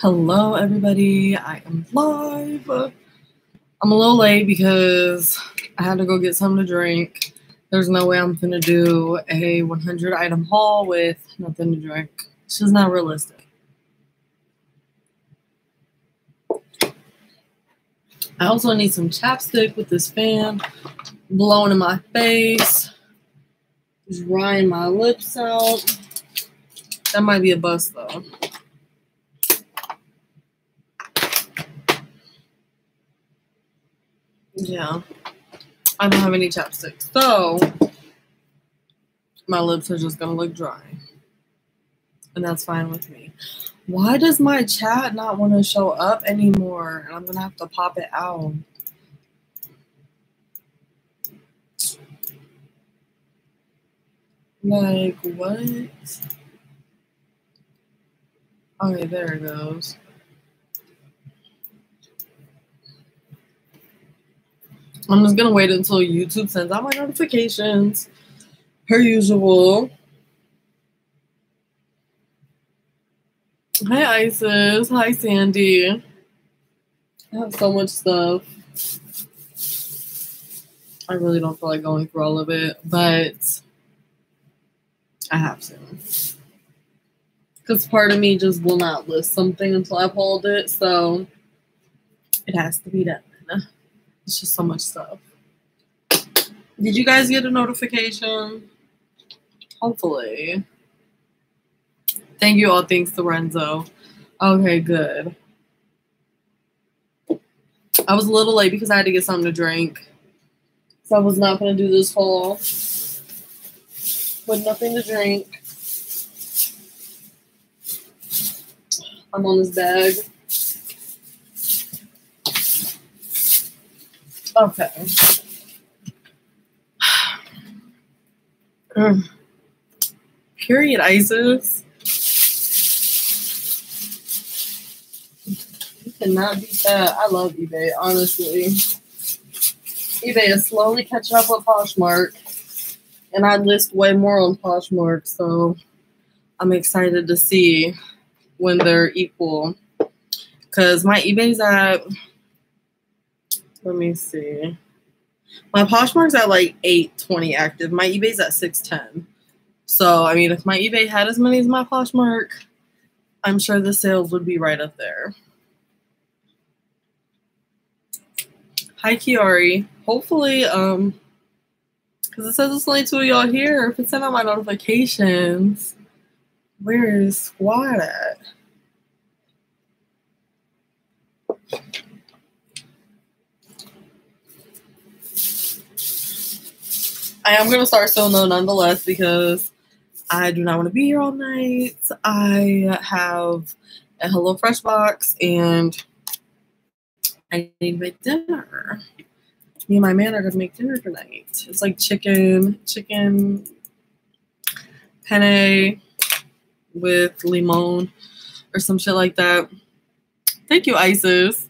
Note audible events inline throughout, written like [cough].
Hello, everybody. I am live. I'm a little late because I had to go get something to drink. There's no way I'm going to do a 100 item haul with nothing to drink. It's just not realistic. I also need some chapstick with this fan blowing in my face, drying my lips out. That might be a bust though. Yeah. I don't have any chapstick. So my lips are just gonna look dry. And that's fine with me. Why does my chat not want to show up anymore? And I'm gonna have to pop it out. Like what? Okay, there it goes. I'm just gonna wait until YouTube sends out my notifications, per usual. Hi Isis. Hi Sandy. I have so much stuff. I really don't feel like going through all of it, but I have to. Because part of me just will not list something until I've hauled it, so it has to be done. It's just so much stuff. Did you guys get a notification? Hopefully. Thank you all. Thanks Lorenzo. Okay, good. I was a little late because I had to get something to drink. So I was not going to do this haul with nothing to drink. I'm on this bag. Okay. [sighs] Mm. Period, Isis. You cannot beat that. I love eBay, honestly. eBay is slowly catching up with Poshmark. And I list way more on Poshmark, so I'm excited to see when they're equal. Because my eBay's at let me see. My Poshmark's at like 820 active. My eBay's at 610. So, I mean, if my eBay had as many as my Poshmark, I'm sure the sales would be right up there. Hi, Kiari. Hopefully, um, because it says it's only two of y'all here. If it's sent out my notifications, where is Squad at? I am gonna start soon though, nonetheless, because I do not want to be here all night. I have a HelloFresh box and I need make dinner. Me and my man are gonna make dinner tonight. It's like chicken, chicken penne with limon or some shit like that. Thank you, Isis.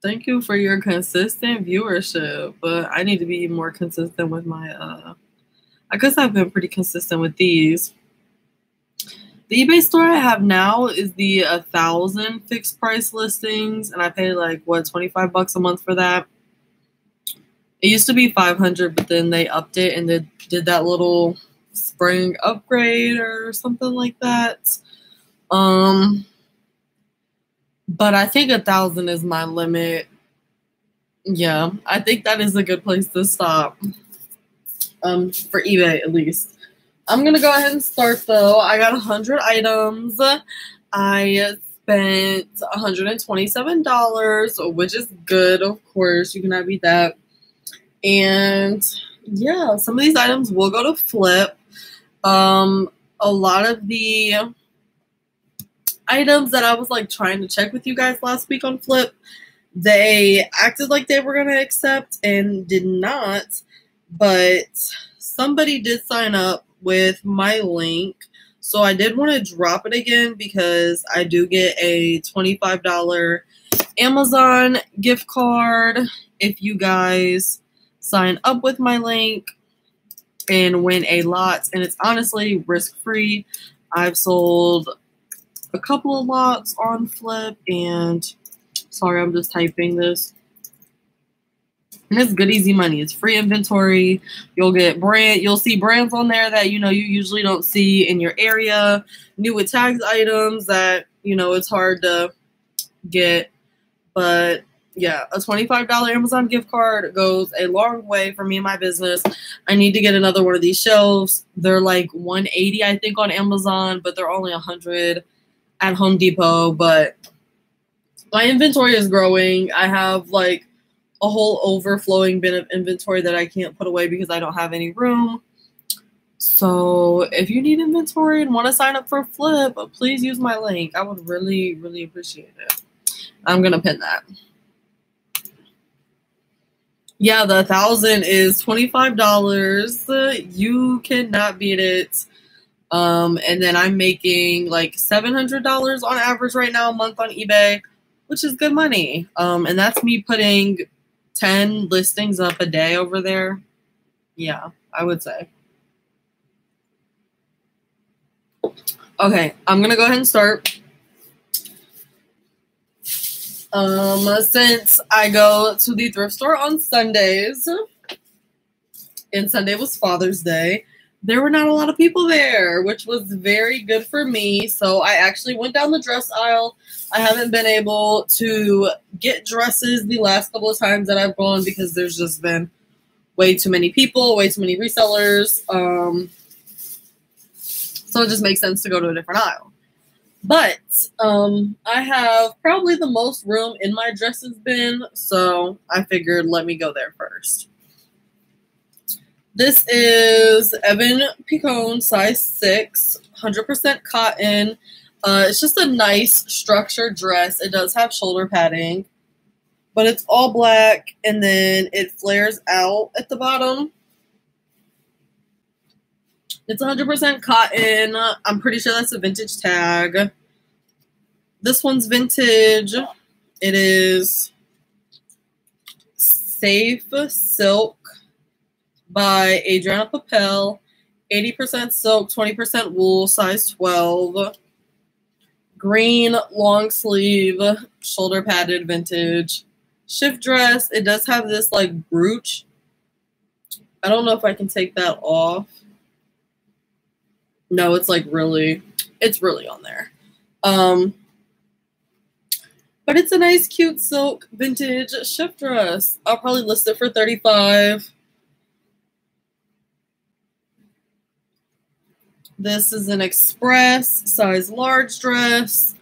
Thank you for your consistent viewership, but I need to be more consistent with my uh I guess I've been pretty consistent with these. The eBay store I have now is the a thousand fixed price listings, and I pay like what 25 bucks a month for that. It used to be 500, but then they upped it and they did that little spring upgrade or something like that. Um but I think a thousand is my limit. Yeah, I think that is a good place to stop. Um, for eBay at least. I'm gonna go ahead and start though. I got a hundred items. I spent $127, which is good, of course. You cannot beat that. And yeah, some of these items will go to Flyp. Um, a lot of the items that I was like trying to check with you guys last week on Flyp, they acted like they were going to accept and did not. But somebody did sign up with my link. So I did want to drop it again because I do get a $25 Amazon gift card if you guys sign up with my link and win a lot. And it's honestly risk free. I've sold a couple of lots on Flyp and sorry, I'm just typing this. And it's good easy money. It's free inventory. You'll get brand you'll see brands on there that you know you usually don't see in your area. New with tags items that, you know, it's hard to get. But yeah, a $25 Amazon gift card goes a long way for me and my business. I need to get another one of these shelves. They're like 180 I think on Amazon, but they're only 100 at Home Depot, but my inventory is growing. I have like a whole overflowing bin of inventory that I can't put away because I don't have any room. So if you need inventory and want to sign up for Flyp, please use my link. I would really, really appreciate it. I'm gonna pin that. Yeah, the thousand is twenty-five dollars. You cannot beat it. Um, and then I'm making like seven hundred dollars on average right now a month on eBay, which is good money. Um, and that's me putting ten listings up a day over there. Yeah, I would say. Okay, I'm gonna go ahead and start. Um, since I go to the thrift store on Sundays, and Sunday was Father's Day, there were not a lot of people there, which was very good for me. So I actually went down the dress aisle. I haven't been able to get dresses the last couple of times that I've gone because there's just been way too many people, way too many resellers. Um, so it just makes sense to go to a different aisle. But um, I have probably the most room in my dresses bin, so I figured let me go there first. This is Evan Picone size 6, 100% cotton. Uh, it's just a nice structured dress. It does have shoulder padding, but it's all black and then it flares out at the bottom. It's 100% cotton. I'm pretty sure that's a vintage tag. This one's vintage. It is Safe Silk by Adrianna Papell. 80% silk, 20% wool, size 12. Green long sleeve, shoulder padded vintage. Shift dress. It does have this like brooch. I don't know if I can take that off. No, it's like really, it's really on there. Um, but it's a nice, cute silk vintage shift dress. I'll probably list it for 35 This is an express size large dress,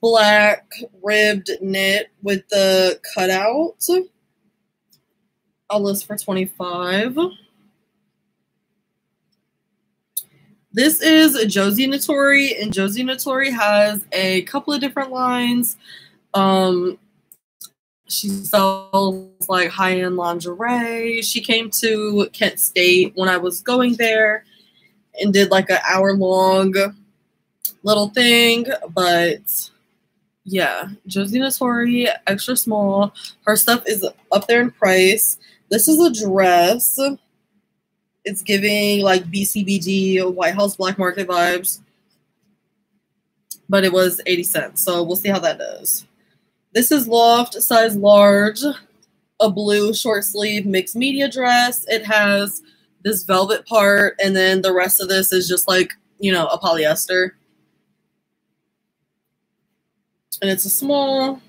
black ribbed knit with the cutout. I'll list for 25. This is Josie Natori, and Josie Natori has a couple of different lines. Um, she sells like high-end lingerie. She came to Kent State when I was going there and did like an hour long little thing. But yeah, Josie Natori, extra small. Her stuff is up there in price. This is a dress. It's giving like BCBG, White House Black Market vibes. But it was 80 cents. So we'll see how that does. This is Loft size large, a blue short sleeve mixed media dress. It has this velvet part, and then the rest of this is just like, you know, a polyester. And it's a small.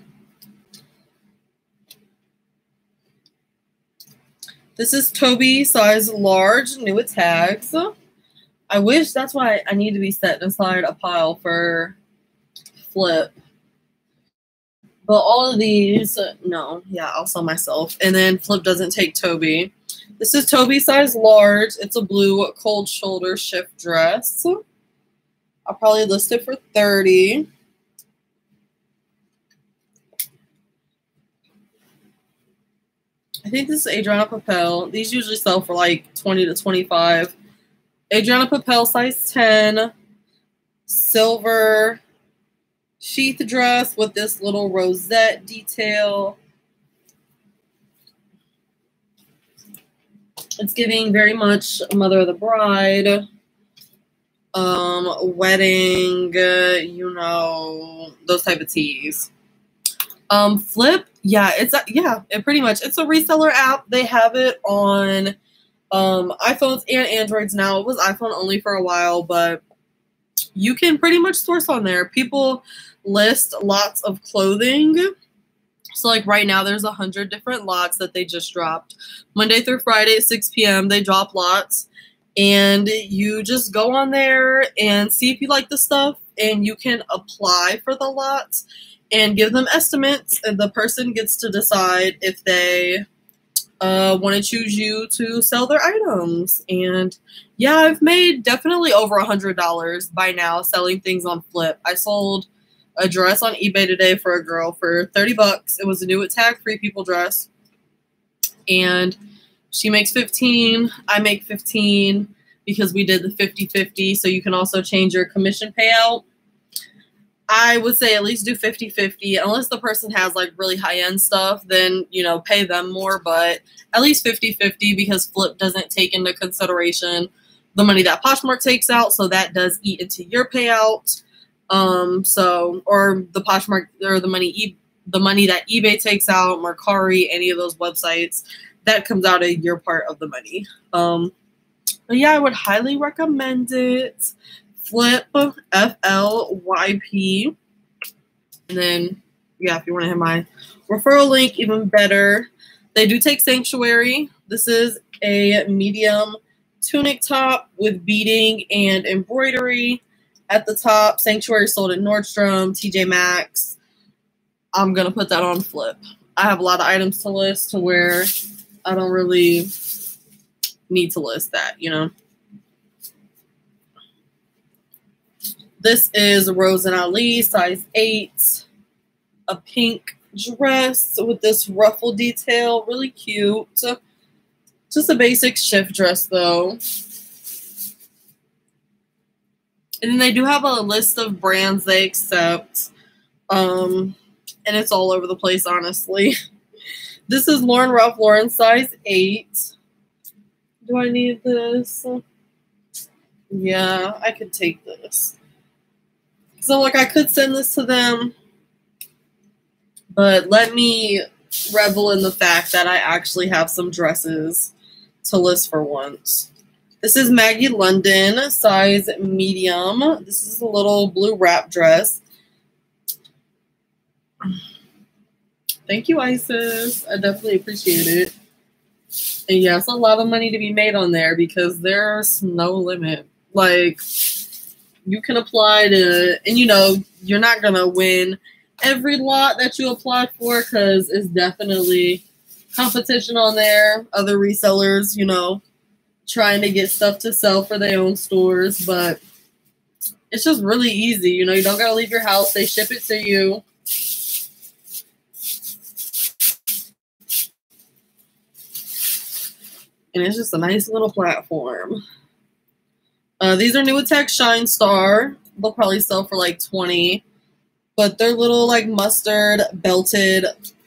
This is Tobi size large, new tags. I wish that's why I need to be setting aside a pile for Flyp. But all of these, no, yeah, I'll sell myself. And then Flyp doesn't take Tobi. This is Tobi size large. It's a blue cold shoulder shift dress. I'll probably list it for 30. I think this is Adrianna Papell. These usually sell for like 20 to 25. Adrianna Papell size 10. Silver sheath dress with this little rosette detail. It's giving very much Mother of the Bride. um, wedding, you know, those type of teas. Um, Flyp, yeah, it's a, yeah, it pretty much it's a reseller app. They have it on um, iPhones and Androids now. It was iPhone only for a while, but you can pretty much source on there. People list lots of clothing. So like right now there's a hundred different lots that they just dropped. Monday through Friday at 6 p.m. they drop lots and you just go on there and see if you like the stuff and you can apply for the lots and give them estimates and the person gets to decide if they uh, want to choose you to sell their items and yeah i've made definitely over a hundred dollars by now selling things on Flyp i sold a dress on ebay today for a girl for 30 bucks. It was a new attack free people dress. And she makes 15 i make 15 because we did the 50-50 so you can also change your commission payout. I would say at least do 50-50 unless the person has like really high-end stuff then you know pay them more but at least 50-50 because Flyp doesn't take into consideration the money that poshmark takes out so that does eat into your payout um so or the poshmark or the money e- the money that ebay takes out mercari any of those websites that comes out of your part of the money. Um, but yeah, I would highly recommend it. Flyp F L Y P. And then, yeah, if you want to have my referral link, even better. They do take Sanctuary. This is a medium tunic top with beading and embroidery at the top. Sanctuary sold at Nordstrom, TJ Maxx. I'm going to put that on Flyp. I have a lot of items to list to where I don't really need to list that, you know. This is Rose and Ali, size 8. A pink dress with this ruffle detail. Really cute. Just a basic shift dress, though. And then they do have a list of brands they accept. Um, and it's all over the place, honestly. [laughs] This is Lauren Ralph Lauren, size 8. Do I need this? Yeah, I could take this. So, like, I could send this to them, but let me revel in the fact that I actually have some dresses to list for once. This is Maggie London, size medium. This is a little blue wrap dress. Thank you, Isis. I definitely appreciate it. And yes, a lot of money to be made on there because there's no limit. Like, you can apply to, and you know, you're not going to win every lot that you apply for because it's definitely competition on there. Other resellers, you know, trying to get stuff to sell for their own stores, but it's just really easy. You know, you don't got to leave your house, they ship it to you. and it's just a nice little platform. Uh, these are new Attack Shine Star. They'll probably sell for like 20 but they're little like mustard belted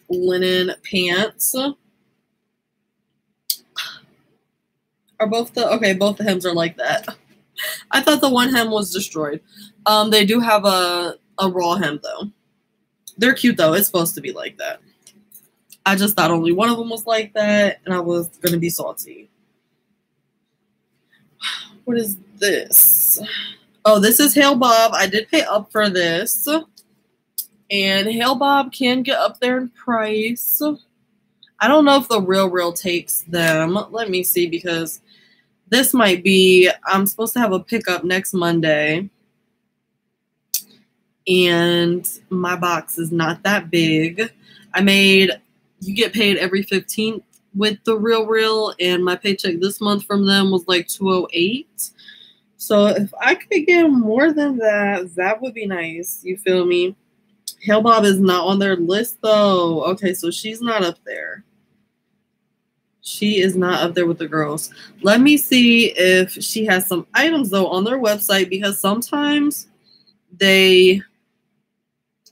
linen pants. Are both the okay? Both the hems are like that. I thought the one hem was destroyed. Um, they do have a a raw hem though. They're cute though. It's supposed to be like that. I just thought only one of them was like that, and I was gonna be salty. [sighs] What is this? Oh, this is Hale Bob. I did pay up for this. And Hale Bob can get up there in price. I don't know if the Real Real takes them. Let me see because this might be, I'm supposed to have a pickup next Monday. And my box is not that big. I made you get paid every 15th with the real real and my paycheck this month from them was like 208 so if i could get more than that that would be nice. You feel me? Hale Bob is not on their list though. Okay so she's not up there she is not up there with the girls let me see if she has some items though on their website because sometimes they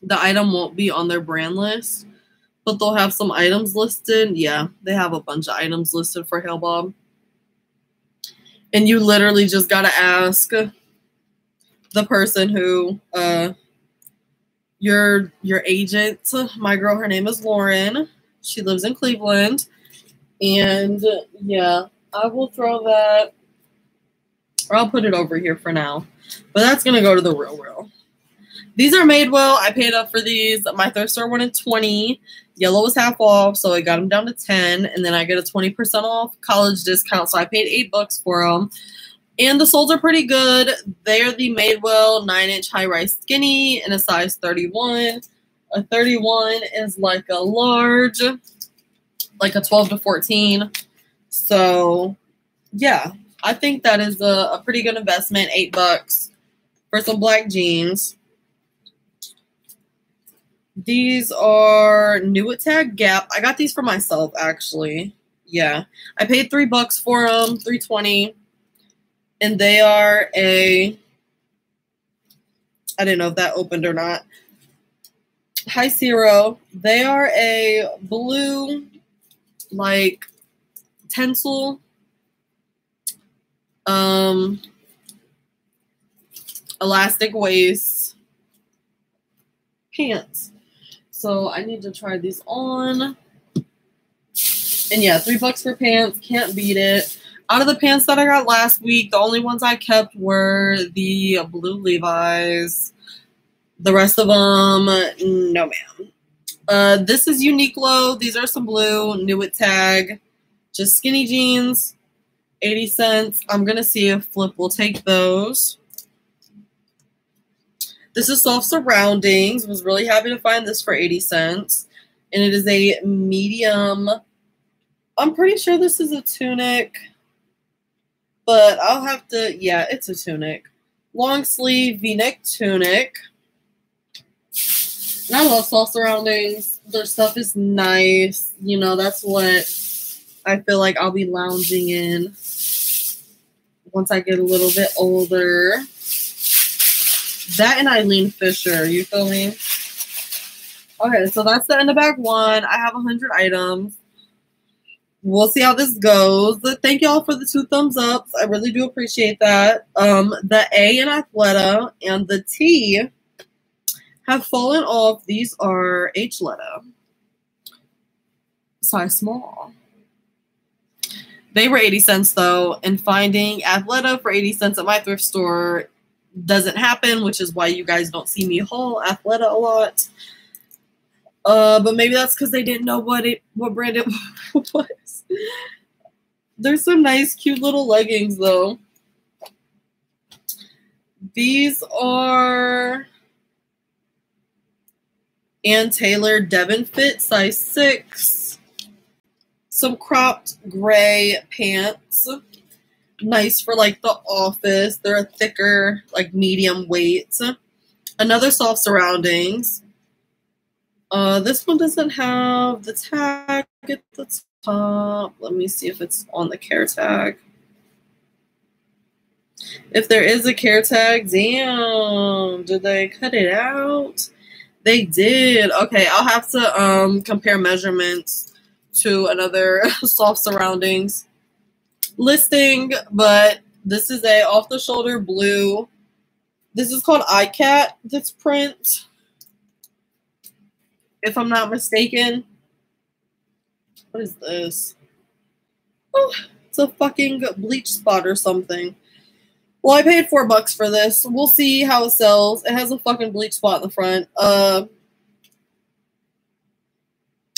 the item won't be on their brand list but they'll have some items listed. Yeah, they have a bunch of items listed for Hale Bob. And you literally just got to ask the person who uh your your agent, my girl, her name is Lauren. She lives in Cleveland. And yeah, I will throw that or I'll put it over here for now. But that's gonna go to the real real. These are Madewell. I paid up for these. My thrift store wanted 20. Yellow was half off, so I got them down to 10. And then I get a 20% off college discount. So I paid eight bucks for them. And the soles are pretty good. They are the Madewell 9 inch high rise skinny in a size 31. A 31 is like a large, like a 12 to 14. So, yeah, I think that is a, a pretty good investment. Eight bucks for some black jeans. These are New Tag Gap. I got these for myself, actually. Yeah, I paid three bucks for them, three twenty, and they are a. I didn't know if that opened or not. High Zero. They are a blue, like, tencel. Um, elastic waist pants. So I need to try these on. And yeah, three bucks for pants. Can't beat it. Out of the pants that I got last week, the only ones I kept were the blue Levi's. The rest of them, no ma'am. Uh, this is Uniqlo. These are some blue, new at tag. Just skinny jeans, 80 cents. I'm going to see if Flyp will take those. This is Soft Surroundings. Was really happy to find this for 80 cents. And it is a medium. I'm pretty sure this is a tunic. But I'll have to, yeah, it's a tunic. Long sleeve v-neck tunic. I love Soft Surroundings. Their stuff is nice. You know, that's what I feel like I'll be lounging in once I get a little bit older. That and Eileen Fisher, you feel me? Okay, so that's the end of bag one. I have 100 items. We'll see how this goes. Thank y'all for the two thumbs ups. I really do appreciate that. Um, the A in Athleta and the T have fallen off. These are H-Letta. Size small. They were 80 cents though, and finding Athleta for 80 cents at my thrift store doesn't happen, which is why you guys don't see me haul Athleta a lot. Uh, but maybe that's because they didn't know what it what brand it [laughs] was. There's some nice, cute little leggings though. These are Ann Taylor Devon Fit size six. Some cropped gray pants nice for like the office. They're a thicker, like medium weight. Another soft surroundings. Uh, this one doesn't have the tag at the top. Let me see if it's on the care tag. If there is a care tag, damn, did they cut it out? They did. Okay, I'll have to um compare measurements to another [laughs] soft surroundings listing, but this is a off the shoulder blue. This is called ikat, this print, if I'm not mistaken. What is this? Oh, it's a fucking bleach spot or something. Well, I paid four bucks for this. We'll see how it sells. It has a fucking bleach spot in the front. Uh,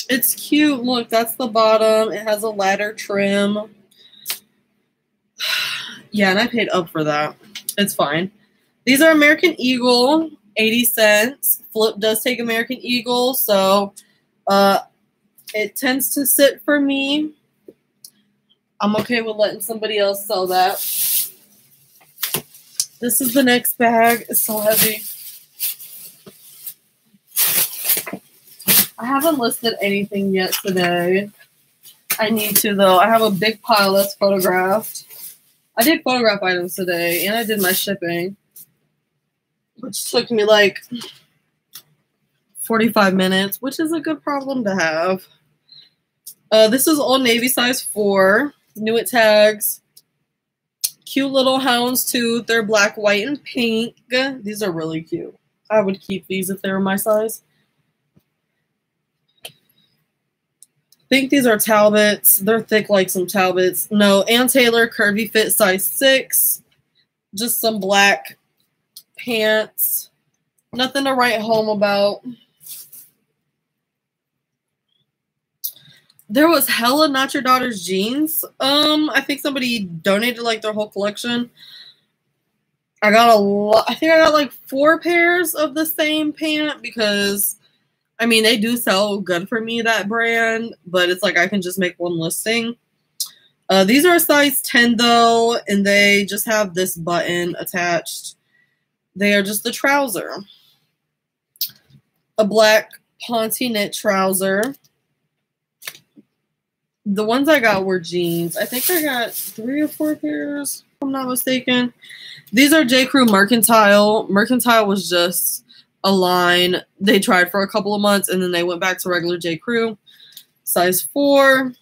it's cute. Look, that's the bottom. It has a ladder trim. [sighs] Yeah, and I paid up for that. It's fine. These are American Eagle, 80 cents. Flyp does take American Eagle, so uh, it tends to sit for me. I'm okay with letting somebody else sell that. This is the next bag. It's so heavy. I haven't listed anything yet today. I need to, though. I have a big pile that's photographed. I did photograph items today, and I did my shipping, which took me like 45 minutes, which is a good problem to have. Uh, this is Old Navy size 4. New it tags. Cute little houndstooth. They're black, white, and pink. These are really cute. I would keep these if they were my size. I think these are Talbots. They're thick like some Talbots. No, Ann Taylor curvy fit size six. Just some black pants. Nothing to write home about. There was hella not your daughter's jeans. Um, I think somebody donated like their whole collection. I got a lot. I think I got like four pairs of the same pant because, I mean, they do sell good for me that brand, but it's like I can just make one listing. Uh, these are a size 10 though, and they just have this button attached. They are just the trouser. A black Ponte knit trouser the ones I got were jeans. I think I got three or four pairs, I'm not mistaken. These are J. Crew Mercantile. Mercantile was just a line they tried for a couple of months and then they went back to regular J. Crew. Size four.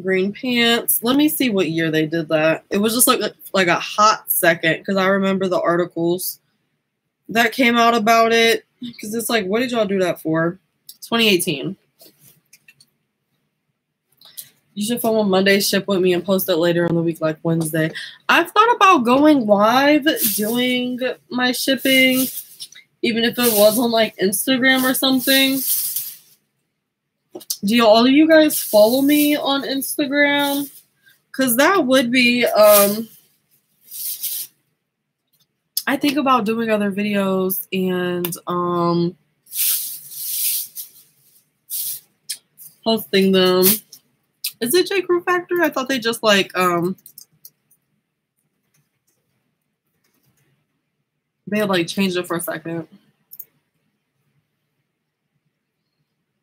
Green pants. Let me see what year they did that. It was just like like a hot second because I remember the articles that came out about it. Because it's like, what did y'all do that for? 2018. You should film a Monday ship with me and post it later in the week, like Wednesday. I've thought about going live doing my shipping, even if it was on like Instagram or something. Do you, all of you guys follow me on Instagram? Cause that would be um I think about doing other videos and um posting them. Is it J. Crew Factory? I thought they just like um they had like changed it for a second.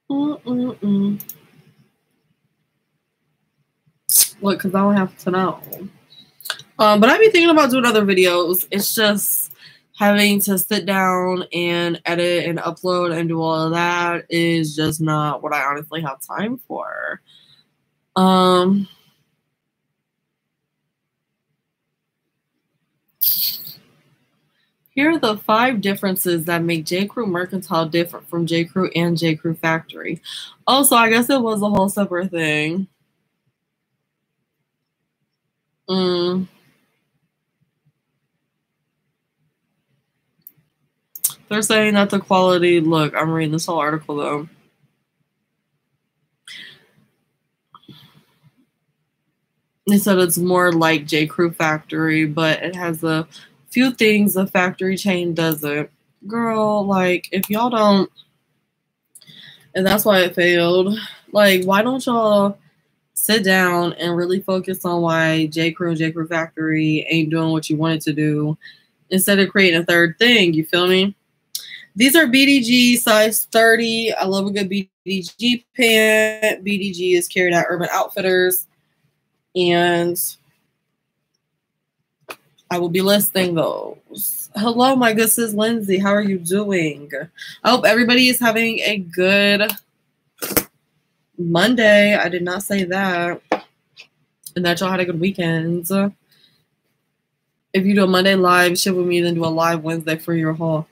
Mm-mm-mm. Look, because I don't have to know. Um, but I've been thinking about doing other videos. It's just having to sit down and edit and upload and do all of that is just not what I honestly have time for. Um, here are the five differences that make J. Crew Mercantile different from J. Crew and J. Crew Factory. Also, I guess it was a whole separate thing. Mm. They're saying that the quality, look, I'm reading this whole article though. They said it's more like J. Crew Factory, but it has a few things the factory chain doesn't. Girl, like, if y'all don't, and that's why it failed, like, why don't y'all sit down and really focus on why J. Crew and J. Crew Factory ain't doing what you wanted to do instead of creating a third thing? You feel me? These are BDG size 30. I love a good BDG pant. BDG is carried at Urban Outfitters and I will be listing those. Hello, my good sis Lindsay. How are you doing? I hope everybody is having a good Monday. I did not say that. And that y'all had a good weekend. If you do a Monday live, ship with me, then do a live Wednesday for your haul.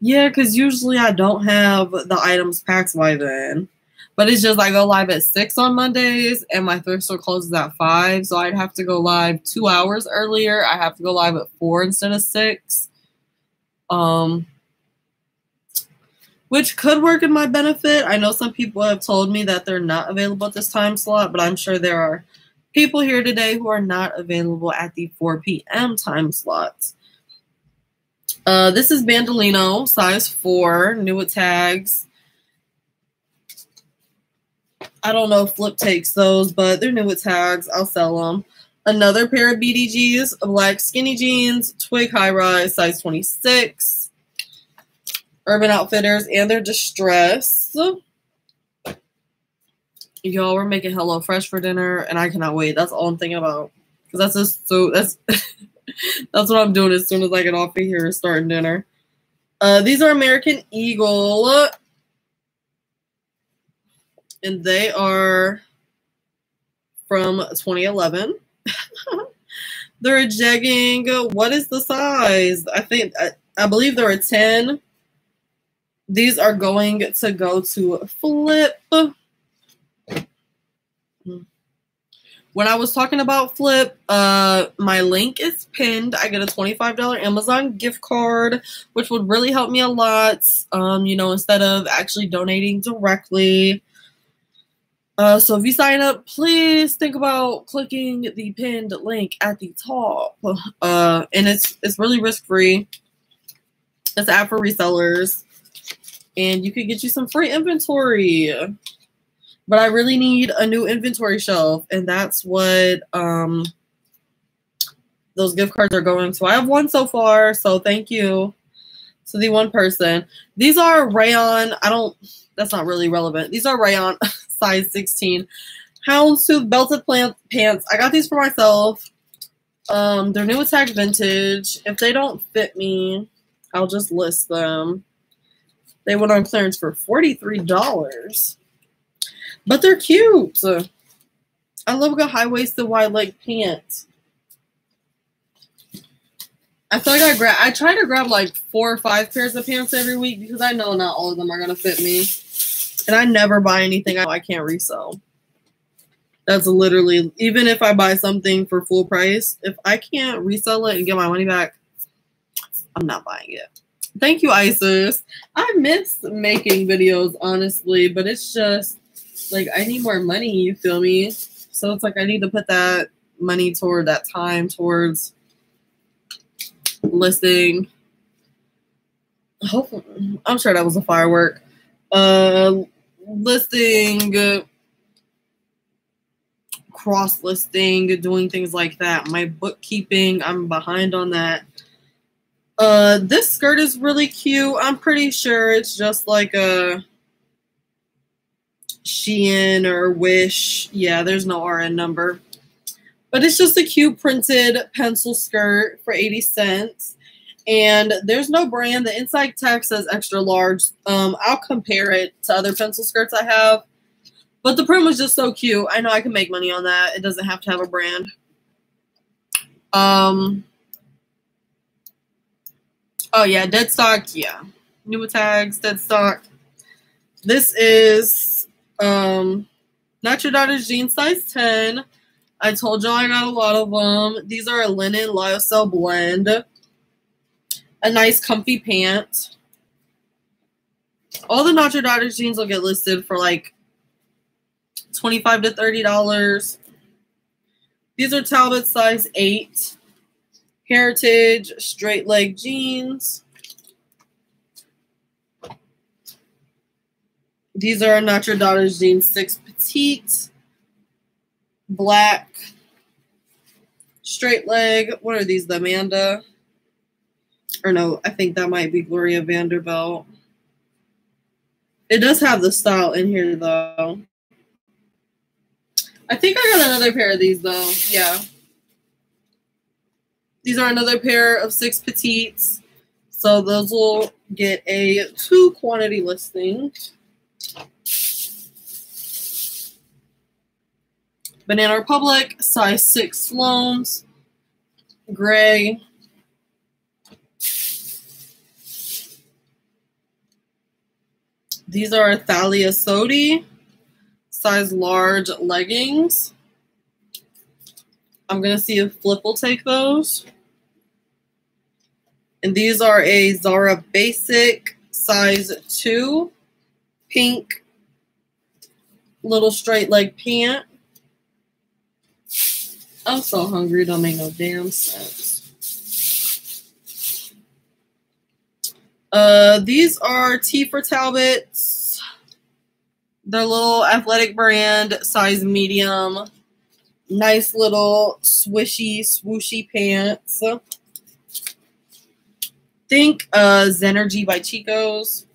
Yeah, because usually I don't have the items packed by then. But it's just I go live at six on Mondays and my thrift store closes at five. So I'd have to go live two hours earlier. I have to go live at four instead of six. Um which could work in my benefit. I know some people have told me that they're not available at this time slot, but I'm sure there are people here today who are not available at the 4 p.m. time slots. Uh, this is Bandolino, size 4, new with tags. I don't know if Flyp takes those, but they're new with tags. I'll sell them. Another pair of BDGs, black skinny jeans, twig high rise, size 26. Urban Outfitters, and they're distress. Y'all, we're making Hello Fresh for dinner, and I cannot wait. That's all I'm thinking about. Because that's just so, that's, [laughs] that's what I'm doing as soon as I get off of here starting dinner. Uh, these are American Eagle and they are from 2011. [laughs] they're jegging. What is the size? I think I, I believe they're a 10. These are going to go to Flyp. When I was talking about Flyp, uh, my link is pinned. I get a $25 Amazon gift card, which would really help me a lot. Um, you know, instead of actually donating directly. Uh, so if you sign up, please think about clicking the pinned link at the top. Uh, and it's it's really risk free. It's an app for resellers, and you could get you some free inventory but I really need a new inventory shelf, and that's what um, those gift cards are going to. I have one so far, so thank you to the one person. These are rayon. I don't. That's not really relevant. These are rayon [laughs] size 16 houndstooth belted plant pants. I got these for myself. Um, they're new attack vintage. If they don't fit me, I'll just list them. They went on clearance for $43. But they're cute. I love a high waisted wide leg pants. I feel like I grab I try to grab like four or five pairs of pants every week because I know not all of them are gonna fit me. And I never buy anything I can't resell. That's literally even if I buy something for full price, if I can't resell it and get my money back, I'm not buying it. Thank you, Isis. I miss making videos, honestly, but it's just like I need more money, you feel me? So it's like I need to put that money toward that time towards listing. Hopefully, I'm sure that was a firework. Uh, listing, cross listing, doing things like that. My bookkeeping, I'm behind on that. Uh, this skirt is really cute. I'm pretty sure it's just like a Shein or Wish. Yeah, there's no RN number. But it's just a cute printed pencil skirt for 80 cents. And there's no brand. The inside text says extra large. Um, I'll compare it to other pencil skirts I have. But the print was just so cute. I know I can make money on that. It doesn't have to have a brand. Um. Oh yeah, dead stock. Yeah, new tags, dead stock. This is um, not your daughter's Jean size 10. I told y'all I got a lot of them. These are a linen lyocell blend. A nice comfy pant. All the Not Your Daughter's jeans will get listed for like 25 to $30. These are Talbot size 8. Heritage straight leg jeans. These are Your Daughter's Jeans 6 Petite. Black. Straight leg. What are these? The Amanda? Or no, I think that might be Gloria Vanderbilt. It does have the style in here, though. I think I got another pair of these, though. Yeah. These are another pair of six petites. So those will get a two quantity listing. Banana Republic, size 6 Sloans, gray. These are Thalia Sodi, size large leggings. I'm going to see if Flyp will take those. And these are a Zara Basic, size 2, pink, little straight leg pant. I'm so hungry, don't make no damn sense. Uh, these are T for Talbots. Their little athletic brand, size medium. Nice little swishy, swooshy pants. Think uh, Zenergy by Chico's.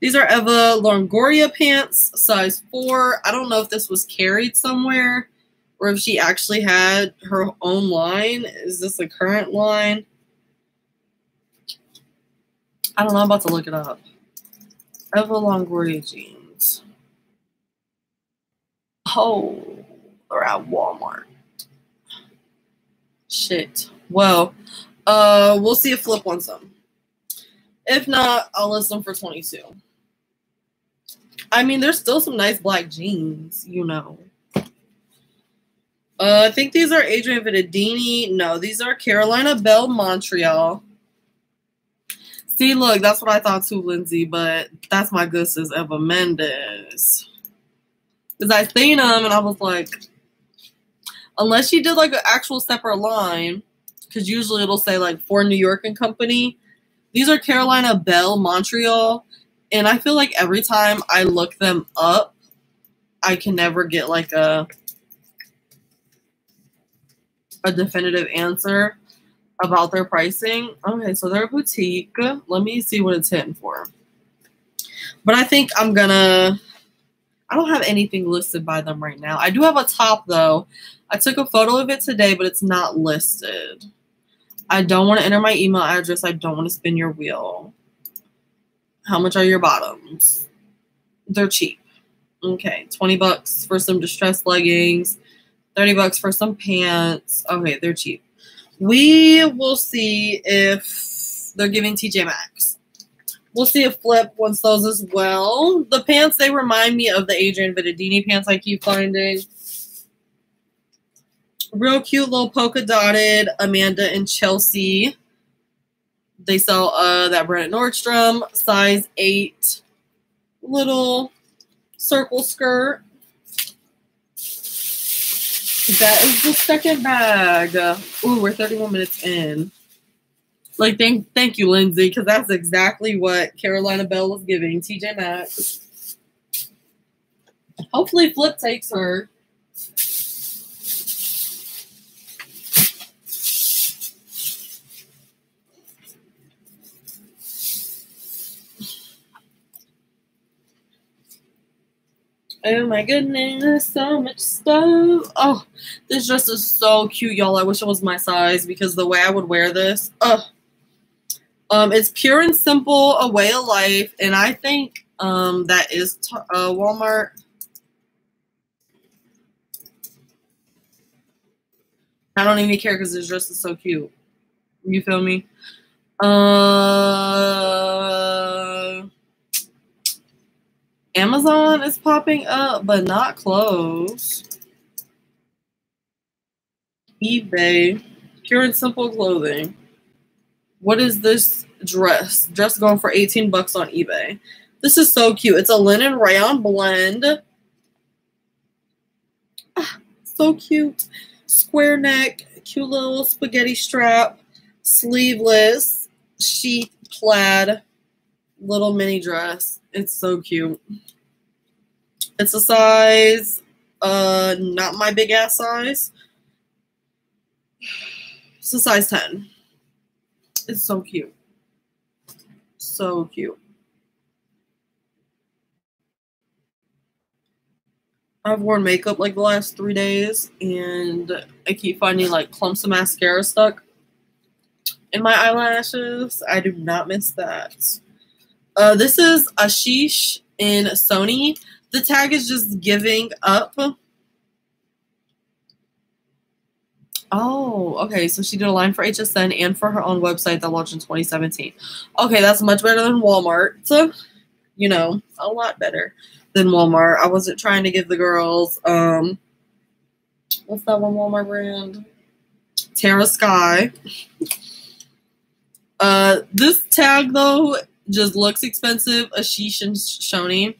These are Eva Longoria pants, size 4. I don't know if this was carried somewhere or if she actually had her own line. Is this a current line? I don't know. I'm about to look it up. Eva Longoria jeans. Oh, or at Walmart. Shit. Well, uh, we'll see if Flyp wants them. If not, I'll list them for 22. I mean, there's still some nice black jeans, you know. Uh, I think these are Adrienne Vittadini. No, these are Carolina Belle Montreal. See, look, that's what I thought too, Lindsay, but that's my good sis Eva Mendes. Because I seen them and I was like, unless she did like an actual separate line, because usually it'll say like for New York and Company. These are Carolina Belle Montreal. And I feel like every time I look them up, I can never get like a a definitive answer about their pricing. Okay, so they're a boutique. Let me see what it's hitting for. But I think I'm gonna I don't have anything listed by them right now. I do have a top though. I took a photo of it today, but it's not listed. I don't want to enter my email address. I don't want to spin your wheel. How much are your bottoms? They're cheap. Okay, 20 bucks for some distressed leggings, 30 bucks for some pants. Okay, they're cheap. We will see if they're giving TJ Maxx. We'll see if Flyp wants those as well. The pants, they remind me of the Adrienne Vittadini pants I keep finding. Real cute little polka dotted Amanda and Chelsea. They sell uh, that brand at Nordstrom, size 8. Little circle skirt. That is the second bag. Ooh, we're 31 minutes in. Like, thank, thank you, Lindsay, because that's exactly what Carolina Belle was giving TJ Maxx. Hopefully, Flyp takes her. Oh my goodness, so much stuff. Oh, this dress is so cute, y'all. I wish it was my size because the way I would wear this. Ugh. Um, it's pure and simple, a way of life, and I think um that is uh, Walmart. I don't even care because this dress is so cute. You feel me? Uh Amazon is popping up, but not clothes. eBay, pure and simple clothing. What is this dress? Dress going for 18 bucks on eBay. This is so cute. It's a linen rayon blend. Ah, so cute. Square neck, cute little spaghetti strap, sleeveless, sheath plaid, little mini dress. It's so cute. It's a size, uh, not my big ass size. It's a size 10. It's so cute. So cute. I've worn makeup like the last three days and I keep finding like clumps of mascara stuck in my eyelashes. I do not miss that. Uh, this is Ashish in Sony. The tag is just giving up. Oh, okay. So she did a line for HSN and for her own website that launched in 2017. Okay, that's much better than Walmart. So, you know, a lot better than Walmart. I wasn't trying to give the girls um what's that one Walmart brand? Terra Sky. [laughs] Uh this tag though just looks expensive, Ashish and Shoni.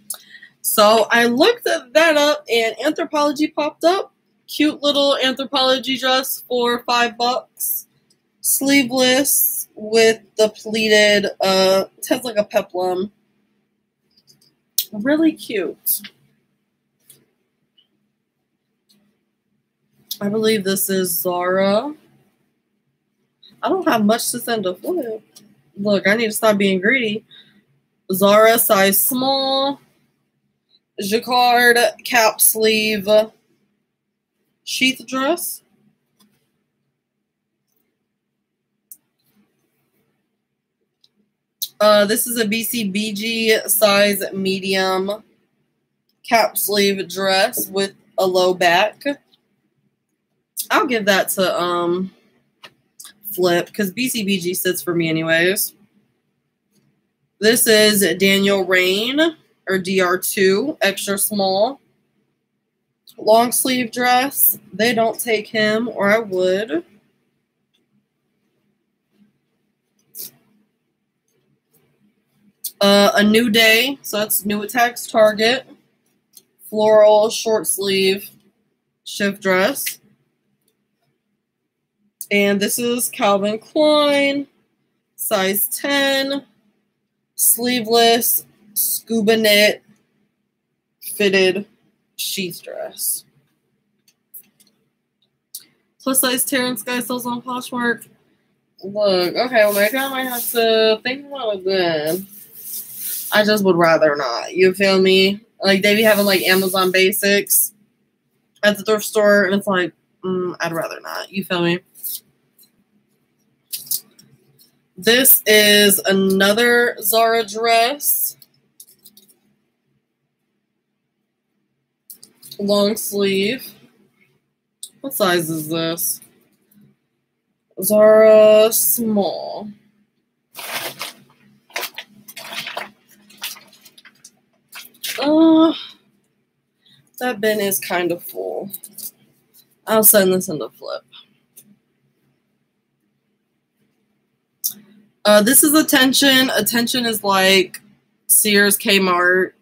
So I looked that up and Anthropologie popped up. Cute little Anthropologie dress for five bucks. Sleeveless with the pleated, uh, it has like a peplum. Really cute. I believe this is Zara. I don't have much to send to Flyp. Look, I need to stop being greedy. Zara size small. Jacquard cap sleeve sheath dress. Uh, this is a BCBG size medium cap sleeve dress with a low back. I'll give that to um Flyp because BCBG sits for me anyways. This is Daniel Rainn or DR2, extra small. Long sleeve dress. They don't take him, or I would. Uh, a new day, so that's new attacks target. Floral short sleeve shift dress. And this is Calvin Klein, size 10, sleeveless, scuba knit, fitted sheath dress. Plus size Terrence Guy sells on Poshmark. Look, okay, well, maybe I might have to think about it then. I just would rather not. You feel me? Like they be having like Amazon basics at the thrift store, and it's like, mm, I'd rather not. You feel me? This is another Zara dress. Long sleeve. What size is this? Zara small. Uh, that bin is kind of full. I'll send this in the Flyp. Uh, this is Attention. Attention is like Sears, Kmart.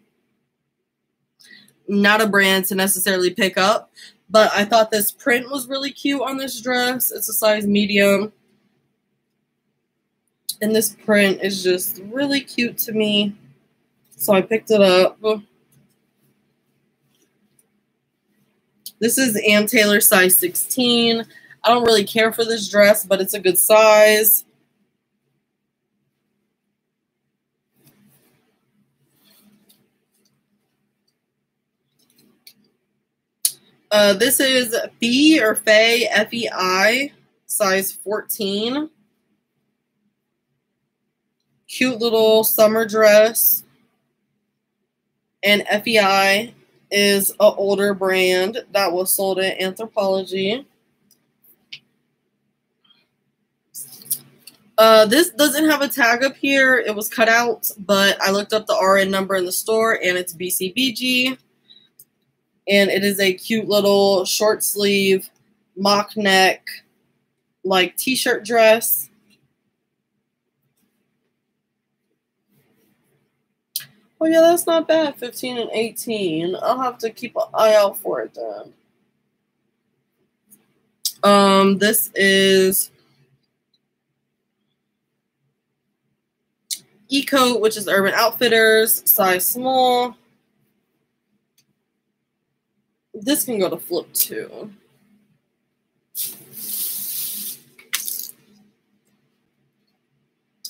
Not a brand to necessarily pick up, but I thought this print was really cute on this dress. It's a size medium. And this print is just really cute to me. So I picked it up. This is Ann Taylor size 16. I don't really care for this dress, but it's a good size. Uh, this is Fee or Fei, F E I, size 14. Cute little summer dress. And FEI is an older brand that was sold at Anthropologie. Uh, this doesn't have a tag up here. It was cut out, but I looked up the RN number in the store and it's BCBG. And it is a cute little short sleeve mock neck like t-shirt dress. Oh yeah, that's not bad. 15 and 18. I'll have to keep an eye out for it then. Um, this is Ecote, which is Urban Outfitters, size small. This can go to Flyp too.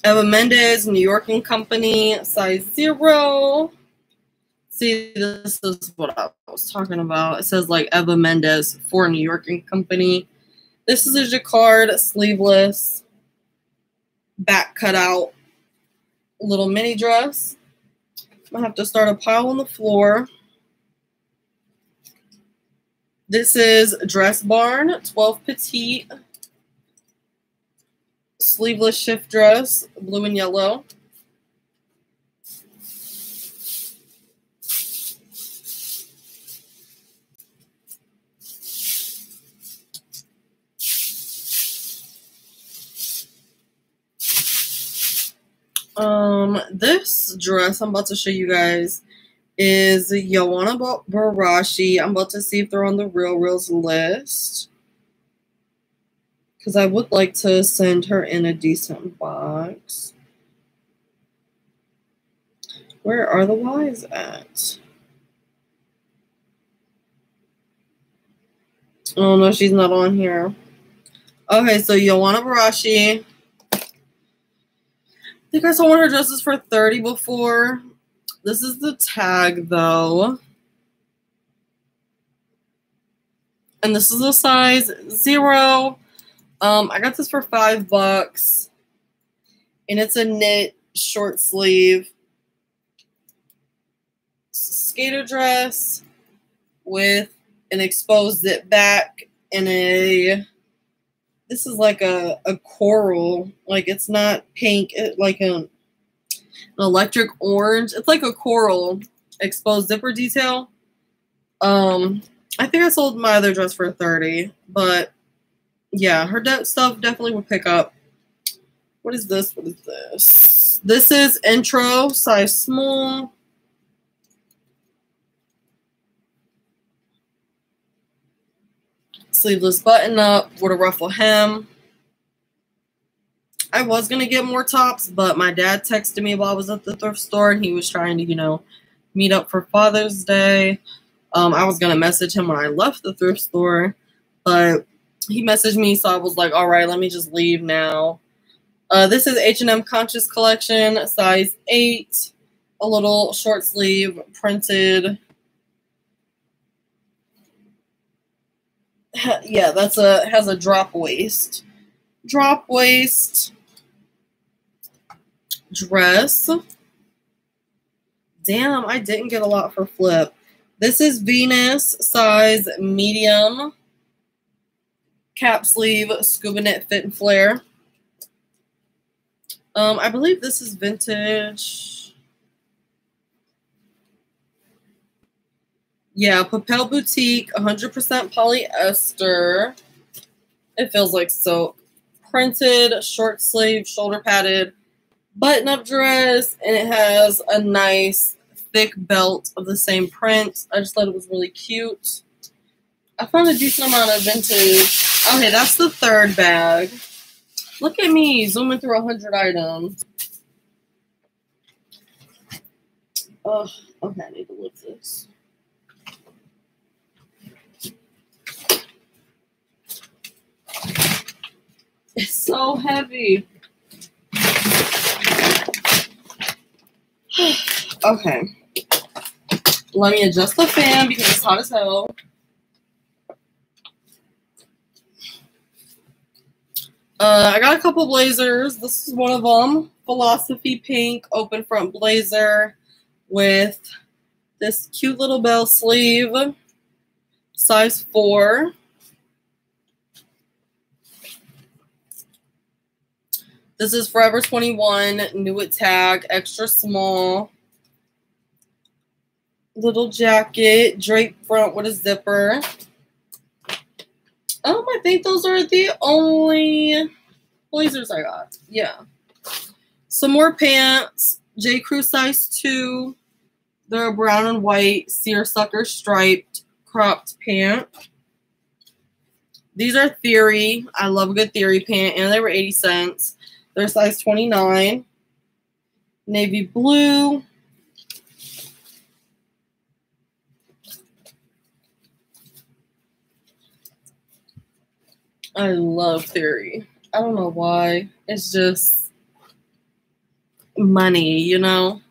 Eva Mendes, New York and Company, size zero. See, this is what I was talking about. It says like Eva Mendes for New York and Company. This is a jacquard sleeveless, back cutout, little mini dress. I have to start a pile on the floor. This is Dress Barn 12 Petite sleeveless shift dress, blue and yellow. Um, this dress I'm about to show you guys is Yoana Baraschi. I'm about to see if they're on the RealReal's list because I would like to send her in a decent box. Where are the Y's at? Oh no, she's not on here. Okay, so Yoana Baraschi. I think I saw one of her dresses for 30 before. This is the tag though. And this is a size zero. Um, I got this for five bucks, and it's a knit short sleeve skater dress with an exposed zip back in a this is like a, a coral like it's not pink it, like a, an electric orange. It's like a coral exposed zipper detail. Um i think i sold my other dress for 30 but yeah her de- stuff definitely would pick up. What is this? What is this? This is intro size small. Sleeveless button up with a ruffle hem. I was to get more tops, but my dad texted me while I was at the thrift store and he was trying to, you know, meet up for Father's Day. Um, I was to message him when I left the thrift store, but he messaged me, so I was like, all right, let me just leave now. Uh, this is H&M Conscious Collection, size 8, a little short sleeve printed yeah, that's a has a drop waist. Drop waist dress. Damn, I didn't get a lot for Flyp. This is Venus size medium. Cap sleeve, scuba knit fit and flare. Um, I believe this is vintage. Yeah, Papell Boutique, 100% polyester. It feels like silk. printed, short sleeve, shoulder padded, button up dress, and it has a nice thick belt of the same print. I just thought it was really cute. I found a decent amount of vintage. Okay, that's the third bag. Look at me zooming through 100 items. Oh, okay, I need to lift this. It's so heavy. [sighs] okay. Let me adjust the fan because it's hot as hell. Uh, I got a couple blazers. This is one of them. Philosophy pink open front blazer with this cute little bell sleeve. Size 4. This is Forever 21, new at tag, extra small. Little jacket, drape front with a zipper. Um, I think those are the only blazers I got. Yeah. Some more pants. J. Crew size 2. They're a brown and white seersucker striped cropped pant. These are Theory. I love a good Theory pant, and they were 80 cents. They're size 29. Navy blue. I love Theory. I don't know why. It's just money, you know?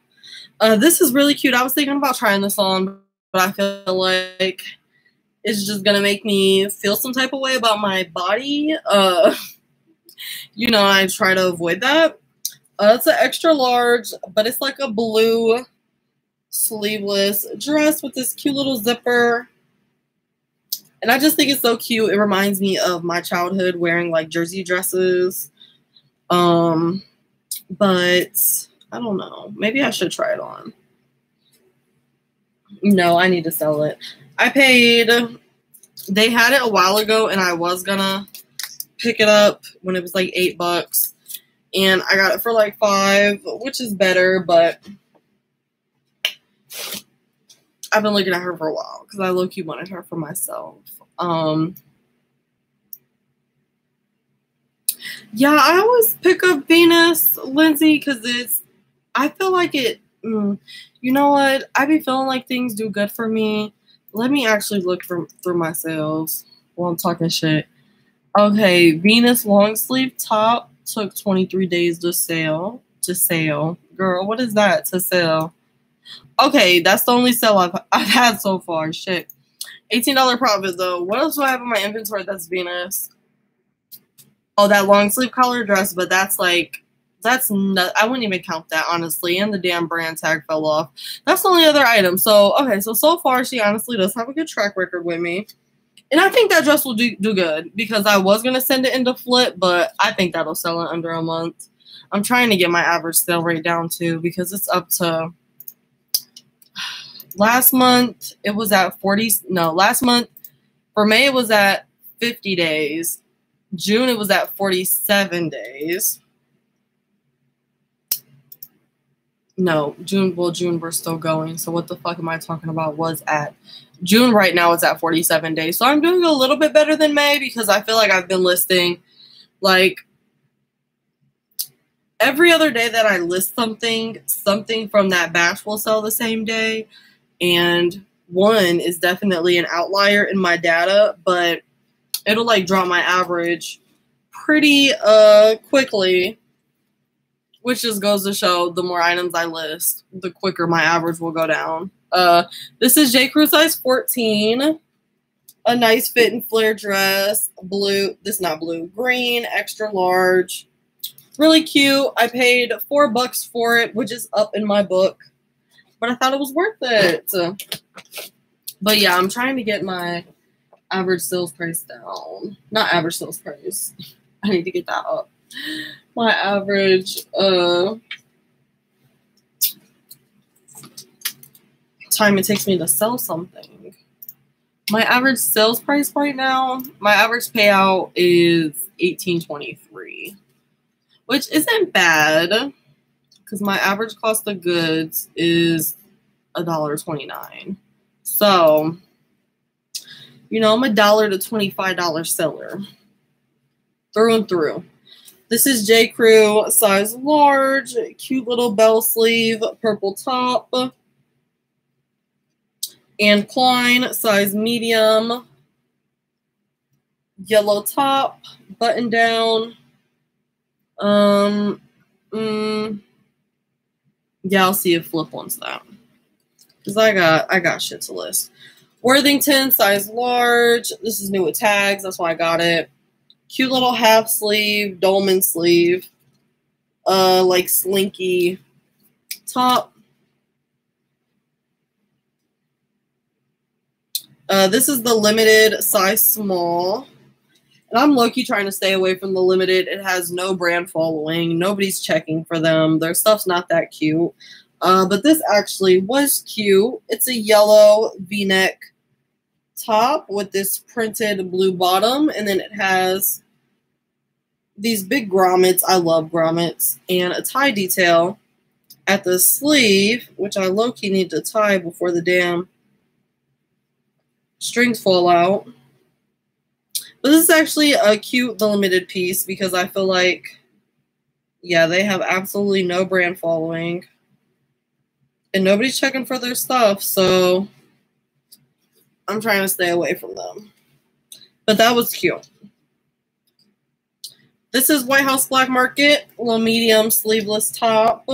Uh, this is really cute. I was thinking about trying this on, but I feel like it's just going to make me feel some type of way about my body. Uh, [laughs] you know, I try to avoid that. Uh, it's an extra large, but it's like a blue sleeveless dress with this cute little zipper. And I just think it's so cute. It reminds me of my childhood wearing like jersey dresses. Um, but I don't know. Maybe I should try it on. No, I need to sell it. I paid, they had it a while ago and I was gonna pick it up when it was like eight bucks. And I got it for like five, which is better, but I've been looking at her for a while because I low key wanted her for myself. Um, yeah, I always pick up Venus, Lindsay, because it's, I feel like it, mm, you know what? I be feeling like things do good for me. Let me actually look for, through my sales while I'm talking shit. Okay, Venus long sleeve top took 23 days to sell. To sell. Girl, what is that to sell? Okay, that's the only sale I've, [laughs] I've had so far. Shit. $18 profit though. What else do I have in my inventory that's Venus? Oh, that long sleeve collar dress, but that's like that's not I wouldn't even count that honestly. And the damn brand tag fell off. That's the only other item. So okay, so so far she honestly does have a good track record with me And I think that dress will do, do good because I was going to send it into Flyp, but I think that'll sell in under a month. I'm trying to get my average sale rate down too because it's up to [sighs] last month it was at 40 no last month for may it was at 50 days june it was at 47 days no june well june we're still going. So what the fuck am i talking about was at june right now is at 47 days. So i'm doing a little bit better than may because i feel like i've been listing like every other day that i list something something from that batch will sell the same day. And one is definitely an outlier in my data but it'll like drop my average pretty uh quickly which just goes to show the more items I list, the quicker my average will go down. Uh, this is J. Crew size 14. A nice fit and flare dress. Blue, this is not blue, green, extra large. Really cute. I paid four bucks for it, which is up in my book. But I thought it was worth it. But yeah, I'm trying to get my average sales price down. Not average sales price. [laughs] I need to get that up my average uh, time it takes me to sell something. My average sales price right now, my average payout is 1823, which isn't bad because my average cost of goods is a dollar twenty-nine. So, you know, I'm a dollar to $25 seller through and through. This is J. Crew, size large, cute little bell sleeve, purple top. Anne Klein, size medium, yellow top, button down. Um, mm, yeah, I'll see if Flyp wants that. Cause I got I got shit to list. Worthington, size large. This is new with tags. That's why I got it cute little half sleeve, dolman sleeve, uh, like slinky top. Uh, this is the limited size small. And I'm low-key trying to stay away from the limited. It has no brand following. Nobody's checking for them. Their stuff's not that cute. Uh, but this actually was cute. It's a yellow v-neck top with this printed blue bottom. And then it has these big grommets. I love grommets. And a tie detail at the sleeve, which I low-key need to tie before the damn strings fall out. But this is actually a cute the limited piece because I feel like, yeah, they have absolutely no brand following. And nobody's checking for their stuff, so I'm trying to stay away from them. But that was cute. This is White House Black Market, little medium sleeveless top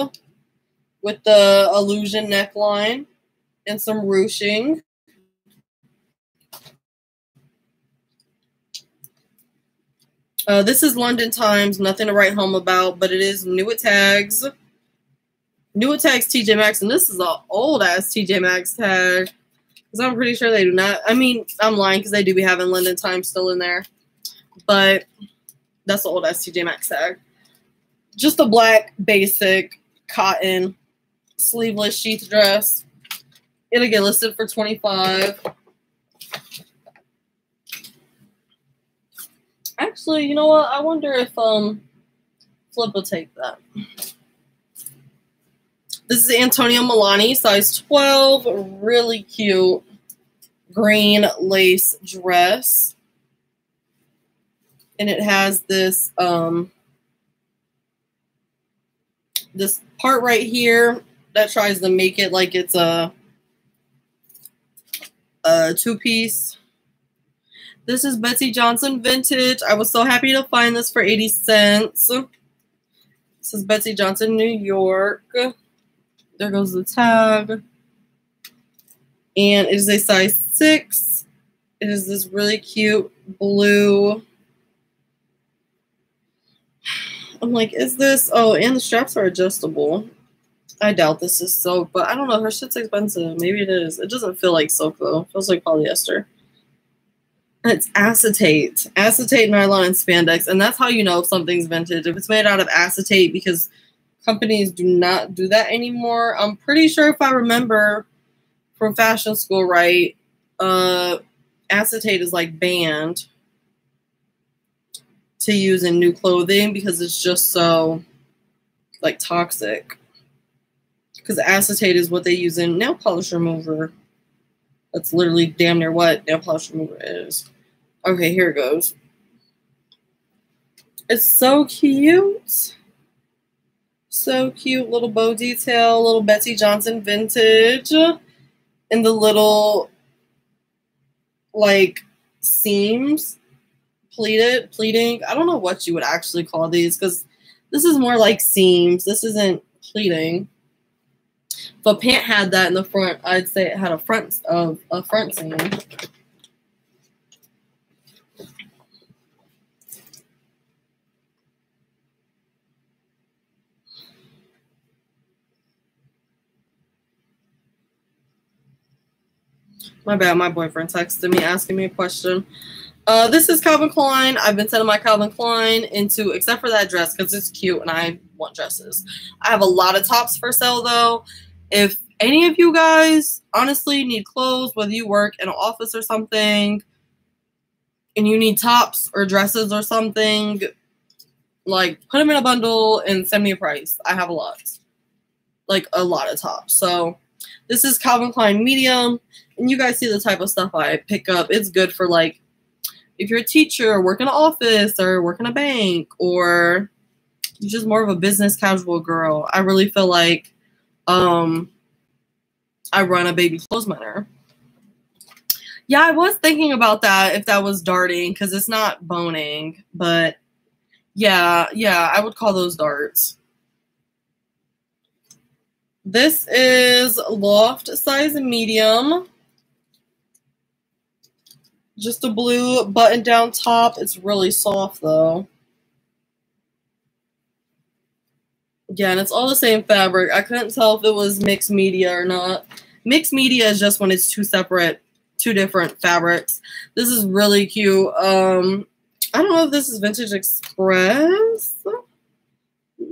with the illusion neckline and some ruching. Uh, this is London Times, nothing to write home about, but it is new at tags. New at tags TJ Maxx, and this is an old ass TJ Maxx tag. Because I'm pretty sure they do not. I mean, I'm lying because they do be having London Times still in there. But that's the old STJ Maxx tag. Just a black basic cotton sleeveless sheath dress. It'll get listed for 25. Actually, you know what? I wonder if um Flyp will take that. This is Antonio Melani, size 12. Really cute green lace dress and it has this um, this part right here that tries to make it like it's a, a two-piece. This is Betsey Johnson Vintage. I was so happy to find this for 80 cents. This is Betsey Johnson, New York. There goes the tag. And it is a size 6. It is this really cute blue I'm like, is this? Oh, and the straps are adjustable. I doubt this is silk, but I don't know. Her shit's expensive. Maybe it is. It doesn't feel like silk though. It feels like polyester. It's acetate, acetate, nylon, and spandex, and that's how you know if something's vintage. If it's made out of acetate, because companies do not do that anymore. I'm pretty sure if I remember from fashion school right, uh, acetate is like banned to use in new clothing because it's just so like toxic. Because acetate is what they use in nail polish remover. That's literally damn near what nail polish remover is. Okay, here it goes. It's so cute. So cute. Little bow detail, little Betsey Johnson vintage. And the little like seams pleated pleating. I don't know what you would actually call these because this is more like seams. This isn't pleating. If a pant had that in the front, I'd say it had a front of a front seam. My bad, my boyfriend texted me asking me a question. Uh, this is Calvin Klein. I've been sending my Calvin Klein into, except for that dress, because it's cute and I want dresses. I have a lot of tops for sale though. If any of you guys honestly need clothes, whether you work in an office or something, and you need tops or dresses or something, like put them in a bundle and send me a price. I have a lot, like a lot of tops. So this is Calvin Klein medium, and you guys see the type of stuff I pick up. It's good for like if you're a teacher, or work in an office, or work in a bank, or you're just more of a business casual girl. I really feel like um, I run a baby clothes miner. Yeah, I was thinking about that if that was darting because it's not boning, but yeah, yeah, I would call those darts. This is loft size medium. Just a blue button down top. It's really soft though. And it's all the same fabric. I couldn't tell if it was mixed media or not. Mixed media is just when it's two separate, two different fabrics. This is really cute. Um, I don't know if this is Vintage Express.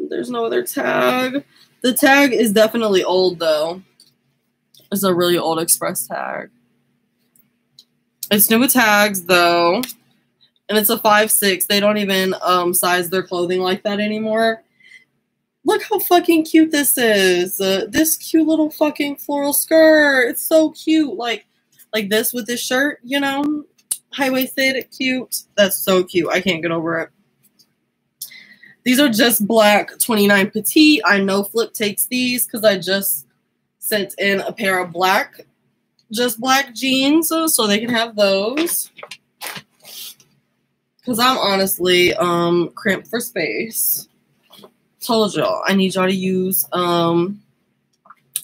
There's no other tag. The tag is definitely old though. It's a really old Express tag. It's new with tags though, and it's a five six. They don't even um, size their clothing like that anymore. Look how fucking cute this is. Uh, this cute little fucking floral skirt. It's so cute. Like, like this with this shirt. You know, high waisted, cute. That's so cute. I can't get over it. These are just black 29 petite. I know Flyp takes these because I just sent in a pair of black just black jeans so they can have those. Because I'm honestly um, cramped for space. Told y'all, I need y'all to use, um,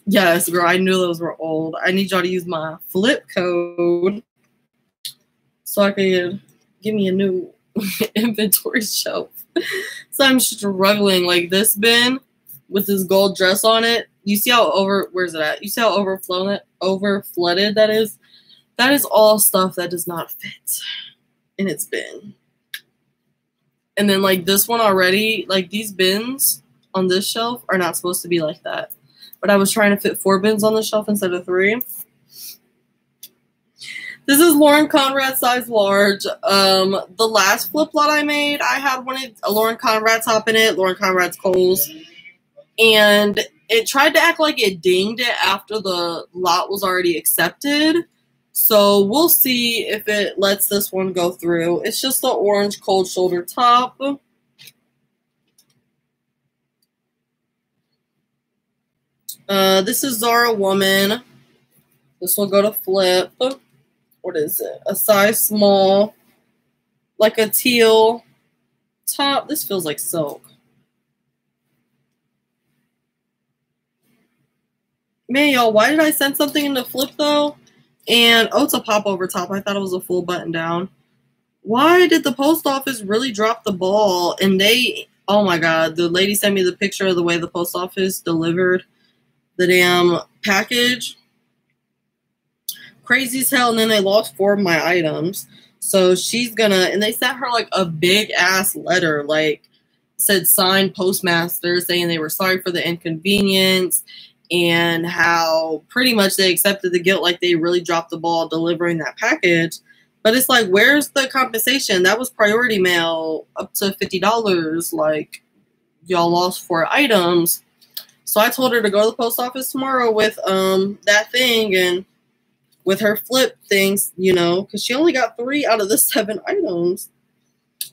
yes, girl, I knew those were old. I need y'all to use my Flyp code so I could give me a new [laughs] inventory shelf. so I'm struggling. Like this bin with this gold dress on it you see how over where's it at? You see how overflown it over flooded that is? That is all stuff that does not fit in its bin. And then like this one already, like these bins on this shelf are not supposed to be like that. But I was trying to fit four bins on the shelf instead of three. This is Lauren Conrad size large. Um, the last Flyp lot I made, I had one a Lauren Conrad top in it, Lauren Conrad's Kohl's. And it tried to act like it dinged it after the lot was already accepted. So we'll see if it lets this one go through. It's just the orange cold shoulder top. Uh, this is Zara Woman. This will go to Flyp. What is it? A size small, like a teal top. This feels like silk. Man, y'all, why did I send something in the Flyp though? And oh, it's a pop over top. I thought it was a full button down. Why did the post office really drop the ball? And they, oh my God, the lady sent me the picture of the way the post office delivered the damn package. Crazy as hell. And then they lost four of my items. So she's gonna, and they sent her like a big ass letter, like said signed postmaster saying they were sorry for the inconvenience and how pretty much they accepted the guilt, like they really dropped the ball delivering that package. But it's like, where's the compensation? That was priority mail up to $50. Like, y'all lost four items. So I told her to go to the post office tomorrow with um that thing and with her Flyp things, you know, because she only got three out of the [laughs] seven items.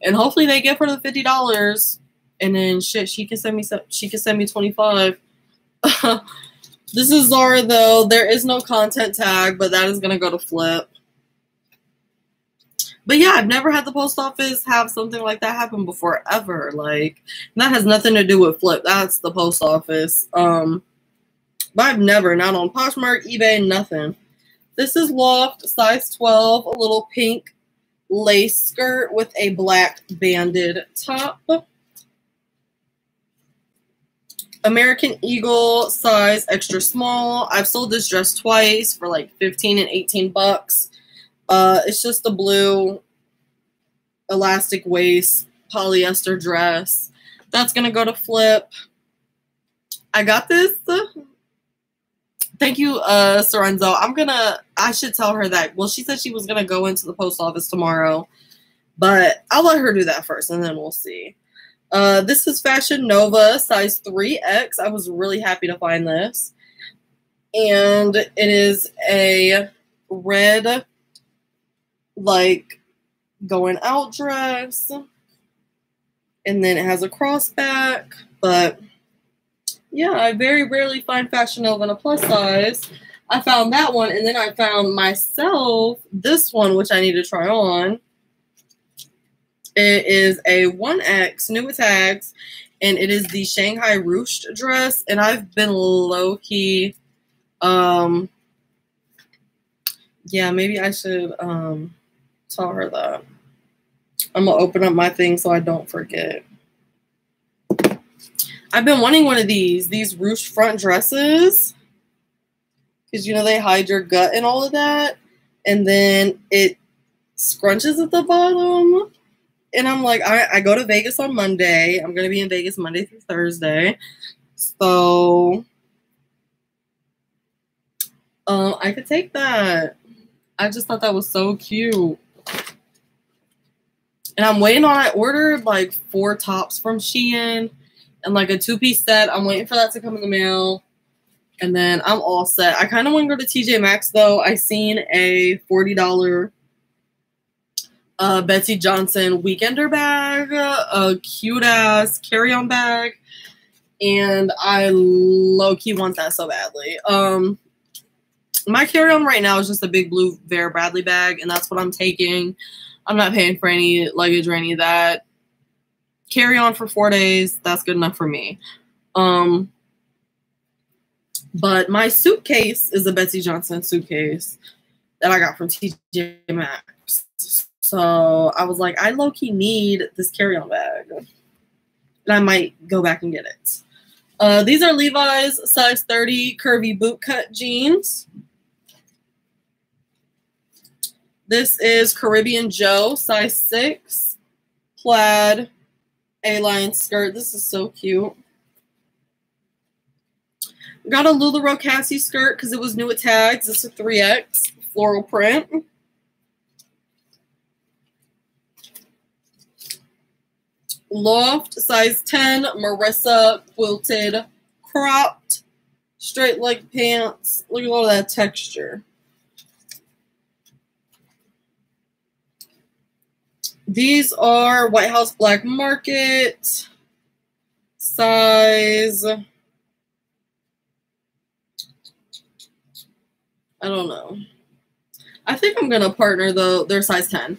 And hopefully they give her the fifty dollars, and then shit, she can send me some. She can send me twenty five. [laughs] this is Zara though. There is no content tag, but that is gonna go to Flyp. But yeah, I've never had the post office have something like that happen before ever. Like that has nothing to do with Flyp. That's the post office. Um, but I've never, not on Poshmark, eBay, nothing. This is Loft, size 12, a little pink lace skirt with a black banded top. American Eagle size extra small. I've sold this dress twice for like 15 and 18 bucks. Uh, it's just a blue elastic waist polyester dress. That's going to go to Flyp. I got this. Thank you, uh, Sorenzo. I'm going to, I should tell her that. Well, she said she was going to go into the post office tomorrow, but I'll let her do that first and then we'll see. Uh, this is Fashion Nova, size 3X. I was really happy to find this. And it is a red, like, going out dress. And then it has a crossback. But, yeah, I very rarely find Fashion Nova in a plus size. I found that one, and then I found myself this one, which I need to try on. It is a 1X, new with tags, and it is the Shanghai Ruched dress. And I've been low key, um, yeah, maybe I should um, tell her that. I'm gonna open up my thing so I don't forget. I've been wanting one of these, these ruched front dresses. Because, you know, they hide your gut and all of that. And then it scrunches at the bottom and I'm like, I, I go to Vegas on Monday. I'm gonna be in Vegas Monday through Thursday. So um I could take that. I just thought that was so cute. And I'm waiting on I ordered like four tops from Shein and like a two-piece set. I'm waiting for that to come in the mail. And then I'm all set. I kind of want to go to TJ Maxx though. I seen a $40 uh, Betsey Johnson weekender bag, a cute ass carry on bag, and I low key want that so badly. Um, my carry on right now is just a big blue Vera Bradley bag, and that's what I'm taking. I'm not paying for any luggage or any of that. Carry on for four days, that's good enough for me. Um, but my suitcase is a Betsey Johnson suitcase that I got from TJ Maxx. So I was like, I low key need this carry on bag. And I might go back and get it. Uh, these are Levi's size 30 curvy boot cut jeans. This is Caribbean Joe, size 6, plaid A-line skirt. This is so cute. Got a LuLaRoe Cassie skirt because it was new at tags. This is a 3X floral print. Loft size 10, Marisa quilted cropped straight leg pants. Look at all that texture. These are White House Black Market size. I don't know. I think I'm going to partner though. They're size 10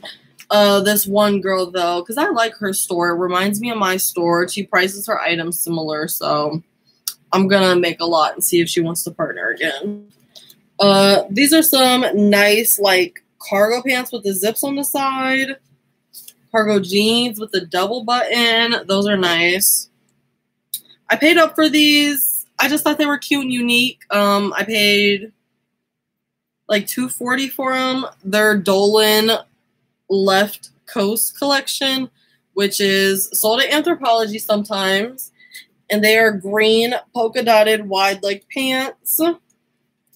uh this one girl though because i like her store. It reminds me of my store. She prices her items similar so i'm gonna make a lot and see if she wants to partner again. Uh these are some nice like cargo pants with the zips on the side cargo jeans with the double button. Those are nice. I paid up for these. I just thought they were cute and unique. Um i paid like 240 for them they're dolan Left Coast collection, which is sold at Anthropologie sometimes. And they are green polka dotted wide leg pants.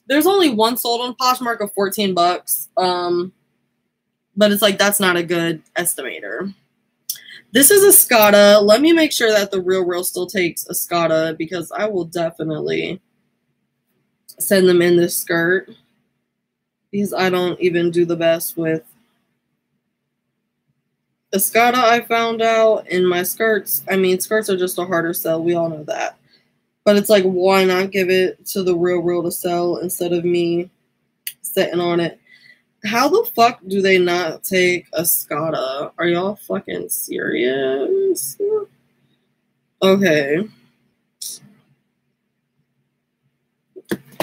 There's only one sold on Poshmark of 14 bucks. Um, but it's like that's not a good estimator. This is Escada. Let me make sure that the Real Real still takes Escada because I will definitely send them in this skirt because I don't even do the best with Escada. I found out in my skirts. I mean, skirts are just a harder sell. We all know that. But it's like, why not give it to the RealReal to sell instead of me sitting on it? How the fuck do they not take Escada? Are y'all fucking serious? Okay.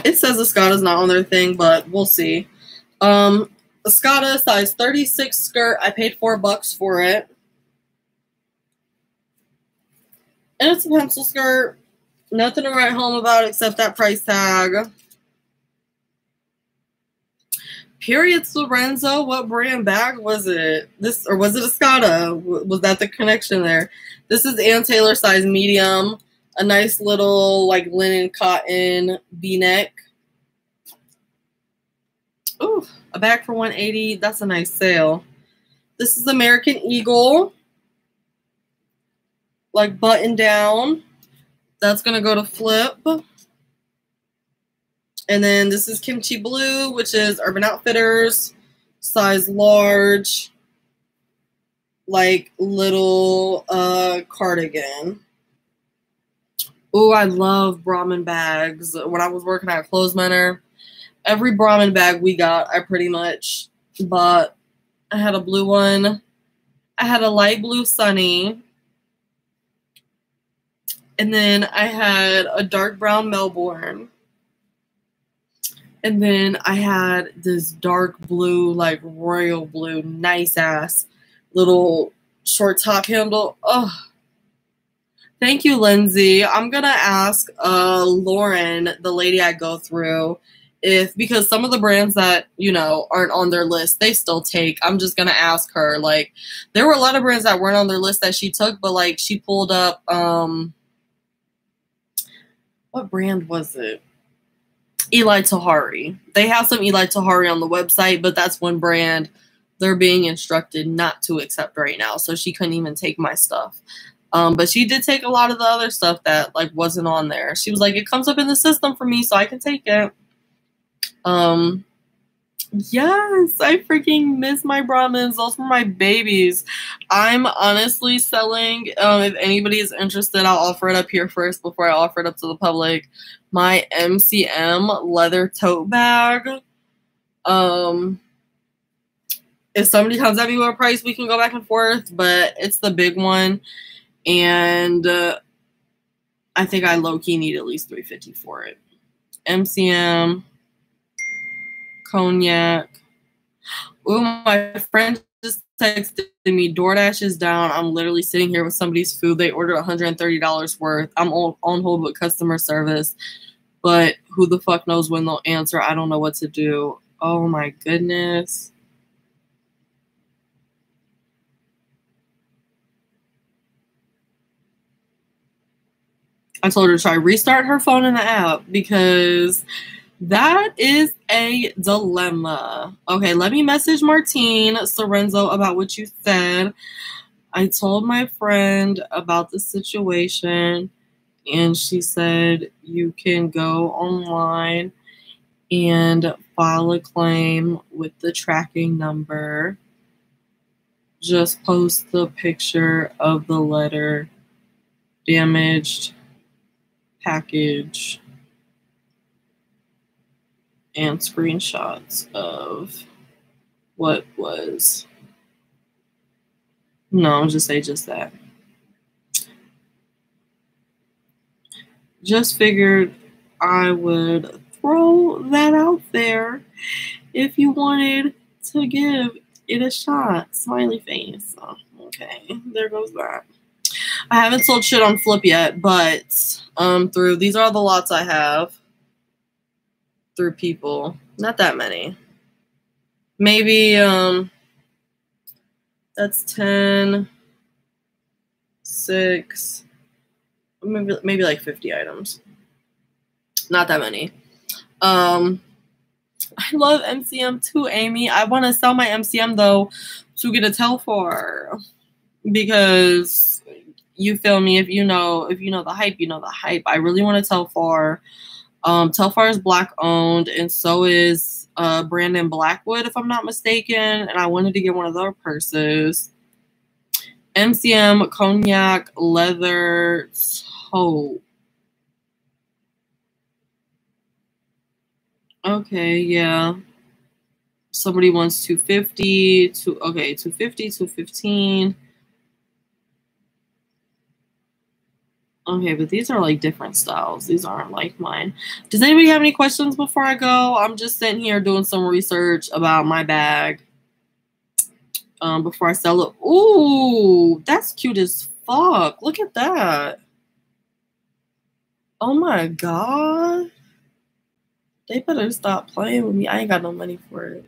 It says Escada's not on their thing, but we'll see. Um, Escada size 36 skirt. I paid four bucks for it. And it's a pencil skirt. Nothing to write home about except that price tag. Period Lorenzo. What brand bag was it? This or was it Escada? Was that the connection there? This is Ann Taylor size medium. A nice little like linen cotton V-neck. Ooh, a bag for 180. That's a nice sale. This is American Eagle. Like button down. That's gonna go to Flyp. And then this is Kimchi Blue, which is Urban Outfitters, size large, like little uh, cardigan. Oh, I love Brahmin bags. When I was working at Clothes Mentor, every Brahmin bag we got, I pretty much bought. I had a blue one. I had a light blue Sunny. And then I had a dark brown Melbourne. And then I had this dark blue, like royal blue, nice ass little short top handle. Oh, thank you, Lindsay. I'm gonna ask uh, Lauren, the lady I go through, if because some of the brands that you know aren't on their list, they still take. I'm just gonna ask her. Like, there were a lot of brands that weren't on their list that she took, but like she pulled up. um What brand was it? Elie Tahari. They have some Elie Tahari on the website, but that's one brand they're being instructed not to accept right now. So she couldn't even take my stuff. Um, but she did take a lot of the other stuff that like wasn't on there. She was like, it comes up in the system for me, so I can take it. Um, Yes, I freaking miss my Brahmins. Those were my babies. I'm honestly selling. Um, if anybody is interested, I'll offer it up here first before I offer it up to the public. My MCM leather tote bag. Um, if somebody comes at me with a price, we can go back and forth, but it's the big one, and uh, I think I low key need at least 350 for it. MCM cognac. Oh, my friend just texted me. DoorDash is down. I'm literally sitting here with somebody's food. They ordered $130 worth. I'm on, on hold with customer service, but who the fuck knows when they'll answer? I don't know what to do. Oh my goodness. I told her to try restart her phone in the app because that is a dilemma. Okay, let me message Martine Sorenzo about what you said. I told my friend about the situation, and she said you can go online and file a claim with the tracking number. Just post the picture of the letter damaged package and screenshots of what was. No, I'll just say just that. Just figured I would throw that out there if you wanted to give it a shot. Smiley face. Oh, okay, there goes that. I haven't sold shit on Flyp yet, but um, through these are the lots I have through people. Not that many. Maybe um That's 10, 6, maybe, maybe like 50 items. Not that many. Um, I love MCM too, Amy. I want to sell my MCM though to get a Telfar because you feel me. If you know, if you know the hype, you know the hype. I really want to tell Telfar. Um, Telfar is black owned, and so is uh, Brandon Blackwood, if I'm not mistaken. And I wanted to get one of their purses. MCM cognac leather toe. Okay, yeah. Somebody wants 250, to okay, 250, 215. Okay, but these are like different styles. These aren't like mine. Does anybody have any questions before I go? I'm just sitting here doing some research about my bag um, before I sell it. Ooh, that's cute as fuck. Look at that. Oh my god. They better stop playing with me. I ain't got no money for it.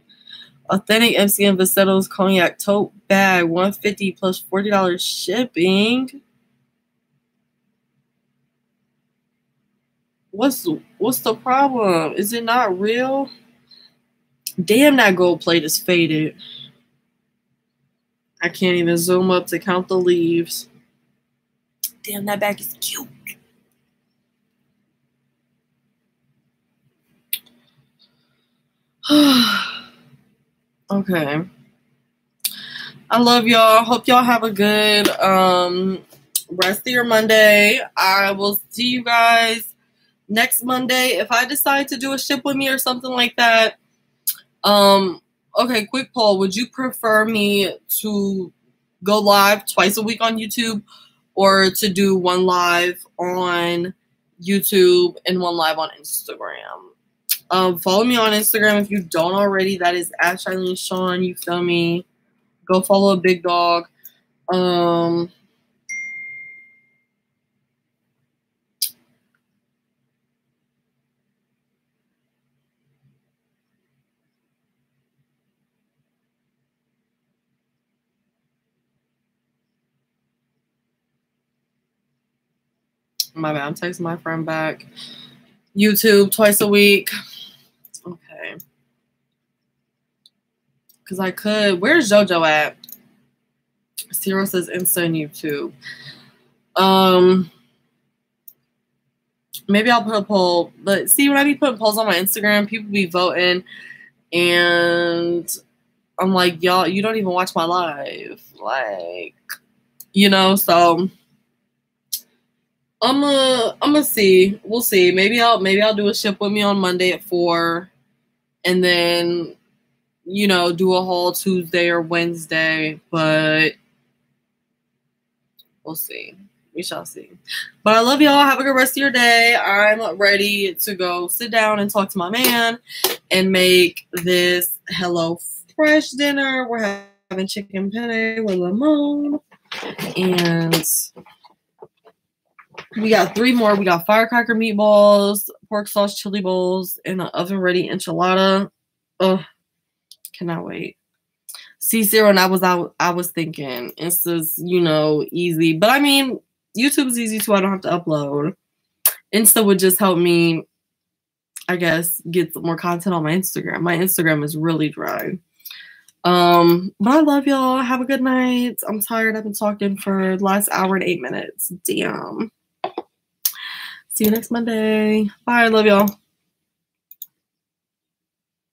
Authentic MCM Visetos cognac tote bag, 150 plus $40 shipping. What's what's the problem? Is it not real? Damn, that gold plate is faded. I can't even zoom up to count the leaves. Damn, that bag is cute. [sighs] okay. I love y'all. Hope y'all have a good um rest of your Monday. I will see you guys next Monday if I decide to do a ship with me or something like that. Um okay, quick poll. Would you prefer me to go live twice a week on YouTube or to do one live on YouTube and one live on Instagram? Um, follow me on Instagram if you don't already. That is at Shyleen Shawn. You feel me? Go follow a big dog. Um, my bad. I'm texting my friend back. YouTube twice a week. Okay. Because I could. Where's JoJo at? Zero says Insta and YouTube. Um, maybe I'll put a poll. But see, when I be putting polls on my Instagram, people be voting, and I'm like, y'all, you don't even watch my live, like, you know. So I'm gonna I'm gonna see. We'll see. Maybe I'll maybe I'll do a ship with me on Monday at four, and then you know do a haul Tuesday or Wednesday. But we'll see. We shall see. But I love y'all. Have a good rest of your day. I'm ready to go sit down and talk to my man and make this Hello Fresh dinner. We're having chicken penne with lemon and we got three more. We got firecracker meatballs, pork sauce chili bowls, and an oven ready enchilada. Ugh, cannot wait. C zero, and I was out. I was thinking is you know easy, but I mean YouTube's easy too. I don't have to upload. Insta would just help me, I guess, get more content on my Instagram. My Instagram is really dry. Um, but I love y'all. Have a good night. I'm tired. I've been talking for the last hour and eight minutes. Damn. See you next Monday. Bye. I love y'all.